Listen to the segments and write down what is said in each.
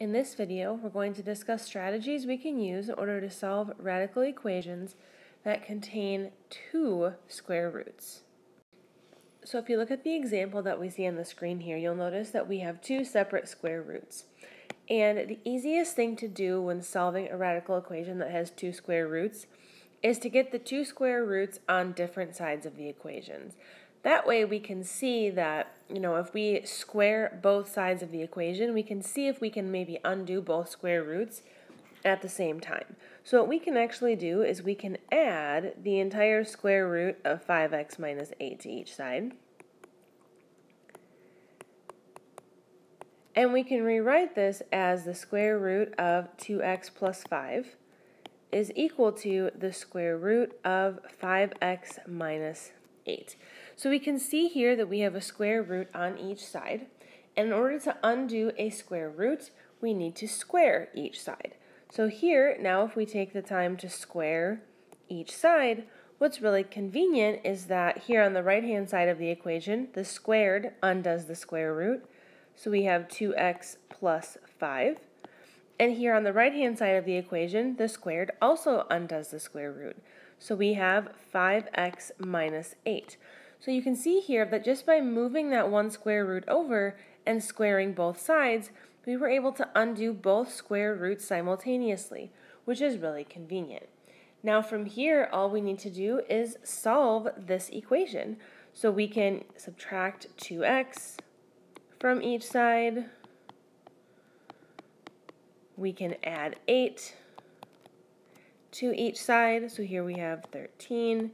In this video, we're going to discuss strategies we can use in order to solve radical equations that contain two square roots. So if you look at the example that we see on the screen here, you'll notice that we have two separate square roots. And the easiest thing to do when solving a radical equation that has two square roots is to get the two square roots on different sides of the equations. That way we can see that, you know, if we square both sides of the equation, we can see if we can maybe undo both square roots at the same time. So what we can actually do is we can add the entire square root of 5x minus 8 to each side. And we can rewrite this as the square root of 2x plus 5 is equal to the square root of 5x minus 8. So we can see here that we have a square root on each side. And in order to undo a square root, we need to square each side. So here, now if we take the time to square each side, what's really convenient is that here on the right-hand side of the equation, the squared undoes the square root. So we have 2x plus 5. And here on the right-hand side of the equation, the squared also undoes the square root. So we have 5x minus 8. So you can see here that just by moving that one square root over and squaring both sides, we were able to undo both square roots simultaneously, which is really convenient. Now from here, all we need to do is solve this equation. So we can subtract 2x from each side. We can add 8 to each side. So here we have 13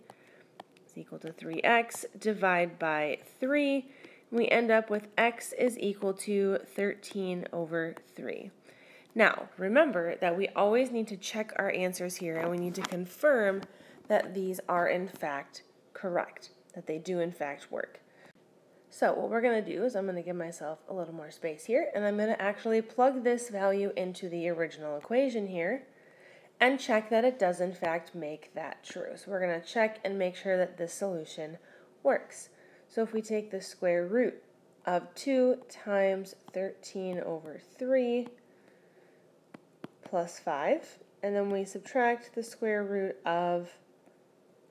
is equal to 3x, divide by 3, we end up with x is equal to 13 over 3. Now, remember that we always need to check our answers here and we need to confirm that these are in fact correct, that they do in fact work. So what we're going to do is I'm going to give myself a little more space here and I'm going to actually plug this value into the original equation here and check that it does in fact make that true. So we're going to check and make sure that this solution works. So if we take the square root of 2 times 13 over 3 plus 5, and then we subtract the square root of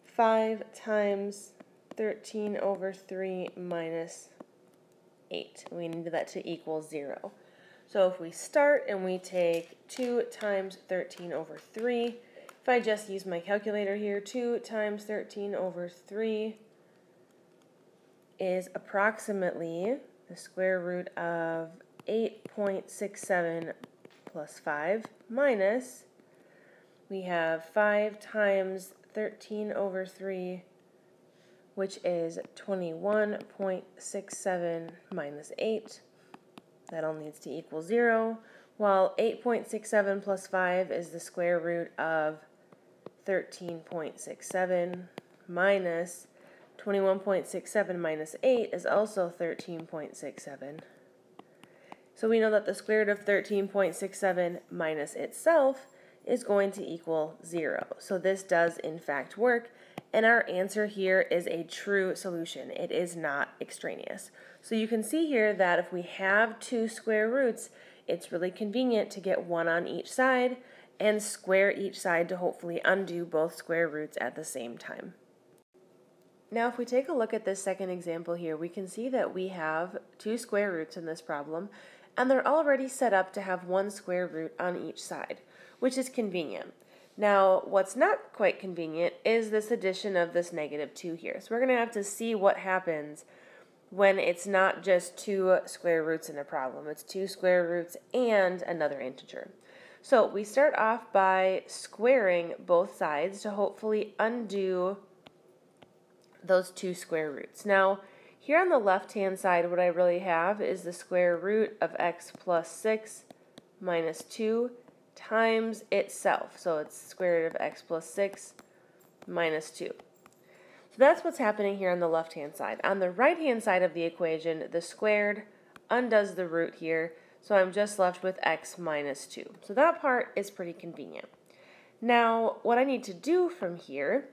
5 times 13 over 3 minus 8. We need that to equal 0. So if we start and we take 2 times 13 over 3, if I just use my calculator here, 2 times 13 over 3 is approximately the square root of 8.67 plus 5 minus, we have 5 times 13 over 3, which is 21.67 minus 8, that all needs to equal 0, while 8.67 plus 5 is the square root of 13.67 minus 21.67 minus 8 is also 13.67. So we know that the square root of 13.67 minus itself is going to equal 0. So this does in fact work, and our answer here is a true solution. It is not extraneous. So you can see here that if we have two square roots, it's really convenient to get one on each side and square each side to hopefully undo both square roots at the same time. Now if we take a look at this second example here, we can see that we have two square roots in this problem, and they're already set up to have one square root on each side, which is convenient. Now, what's not quite convenient is this addition of this negative 2 here. So we're going to have to see what happens when it's not just two square roots in a problem. It's two square roots and another integer. So we start off by squaring both sides to hopefully undo those two square roots. Now, here on the left-hand side, what I really have is the square root of x plus 6 minus 2 times itself. So it's square root of x plus 6 minus 2. So that's what's happening here on the left-hand side. On the right-hand side of the equation, the squared undoes the root here, so I'm just left with x minus 2. So that part is pretty convenient. Now, what I need to do from here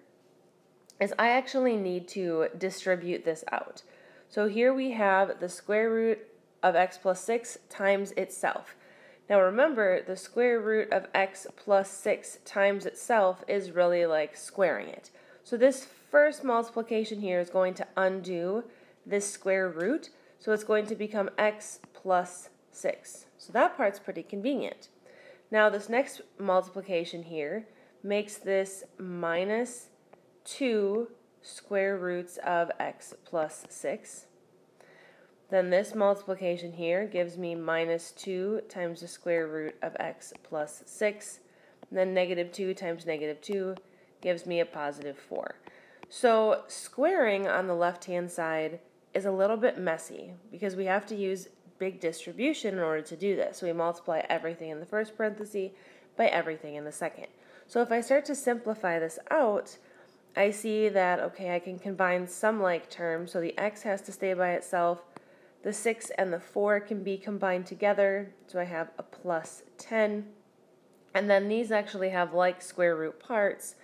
is I actually need to distribute this out. So here we have the square root of x plus 6 times itself. Now remember, the square root of x plus 6 times itself is really like squaring it. So this first multiplication here is going to undo this square root, so it's going to become x plus 6. So that part's pretty convenient. Now this next multiplication here makes this minus 2 square roots of x plus 6. Then this multiplication here gives me minus 2 times the square root of x plus 6. And then negative 2 times negative 2 gives me a positive 4. So squaring on the left-hand side is a little bit messy because we have to use big distribution in order to do this. So we multiply everything in the first parenthesis by everything in the second. So if I start to simplify this out, I see that, okay, I can combine some like terms. So the x has to stay by itself, the 6 and the 4 can be combined together, so I have a plus 10. And then these actually have like square root parts,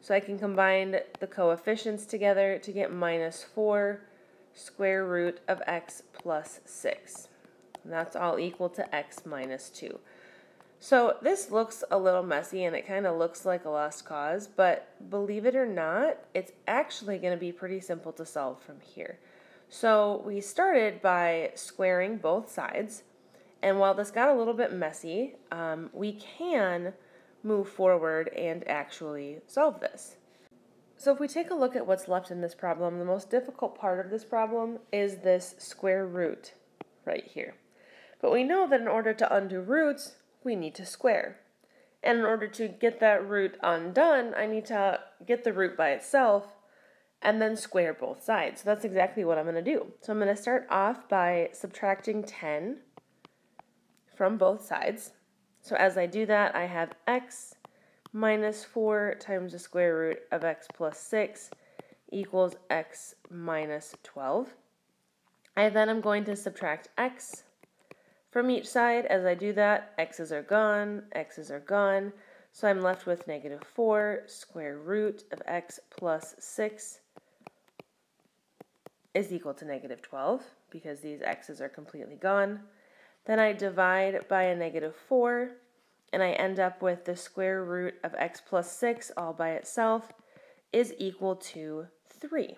so I can combine the coefficients together to get minus 4 square root of x plus 6. And that's all equal to x minus 2. So this looks a little messy and it kind of looks like a lost cause, but believe it or not, it's actually going to be pretty simple to solve from here. So we started by squaring both sides, and while this got a little bit messy, um, we can move forward and actually solve this. So if we take a look at what's left in this problem, the most difficult part of this problem is this square root right here. But we know that in order to undo roots, we need to square. And in order to get that root undone, I need to get the root by itself and then square both sides. So that's exactly what I'm going to do. So I'm going to start off by subtracting 10 from both sides. So as I do that, I have x minus 4 times the square root of x plus 6 equals x minus 12. I then am going to subtract x from each side. As I do that, x's are gone, x's are gone. So I'm left with negative 4 square root of x plus 6 is equal to negative 12 because these x's are completely gone. Then I divide by a negative 4 and I end up with the square root of x plus 6 all by itself is equal to 3.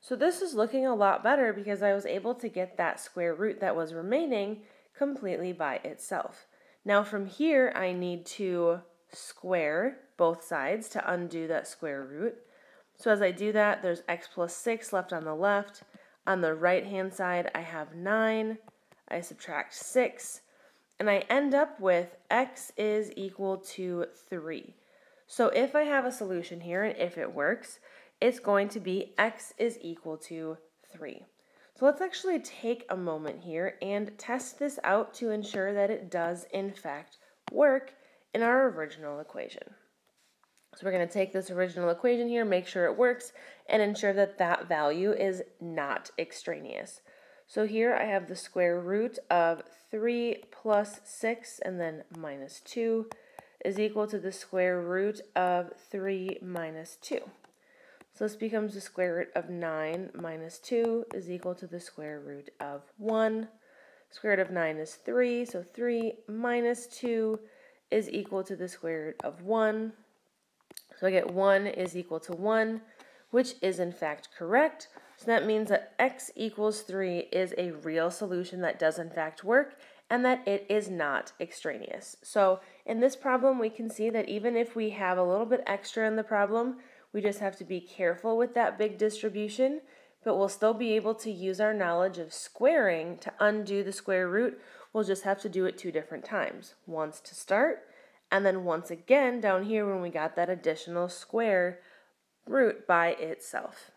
So this is looking a lot better because I was able to get that square root that was remaining completely by itself. Now from here I need to square both sides to undo that square root. So as I do that, there's x plus 6 left on the left. On the right-hand side, I have 9. I subtract 6. And I end up with x is equal to 3. So if I have a solution here, and if it works, it's going to be x is equal to 3. So let's actually take a moment here and test this out to ensure that it does in fact work in our original equation. So we're going to take this original equation here, make sure it works, and ensure that that value is not extraneous. So here I have the square root of 3 plus 6 and then minus 2 is equal to the square root of 3 minus 2. So this becomes the square root of 9 minus 2 is equal to the square root of 1. Square root of 9 is 3, so 3 minus 2 is equal to the square root of 1. So I get 1 is equal to 1, which is in fact correct. So that means that x equals 3 is a real solution that does in fact work and that it is not extraneous. So in this problem, we can see that even if we have a little bit extra in the problem, we just have to be careful with that big distribution, but we'll still be able to use our knowledge of squaring to undo the square root. We'll just have to do it two different times. Once to start and then once again down here when we got that additional square root by itself.